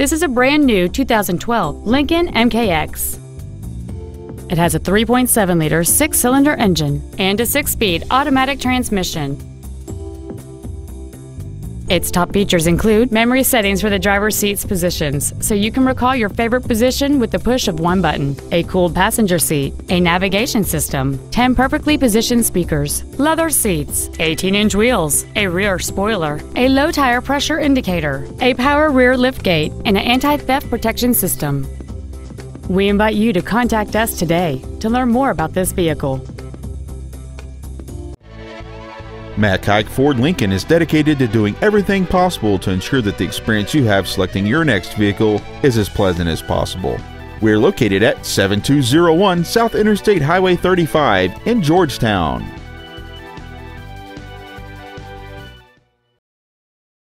This is a brand new 2012 Lincoln MKX. It has a 3.7 liter six cylinder engine and a six speed automatic transmission. Its top features include memory settings for the driver's seat's positions, so you can recall your favorite position with the push of one button, a cooled passenger seat, a navigation system, 10 perfectly positioned speakers, leather seats, 18 inch wheels, a rear spoiler, a low tire pressure indicator, a power rear liftgate, and an anti theft protection system. We invite you to contact us today to learn more about this vehicle. Mac Haik Ford Lincoln is dedicated to doing everything possible to ensure that the experience you have selecting your next vehicle is as pleasant as possible. We're located at 7201 South Interstate Highway 35 in Georgetown.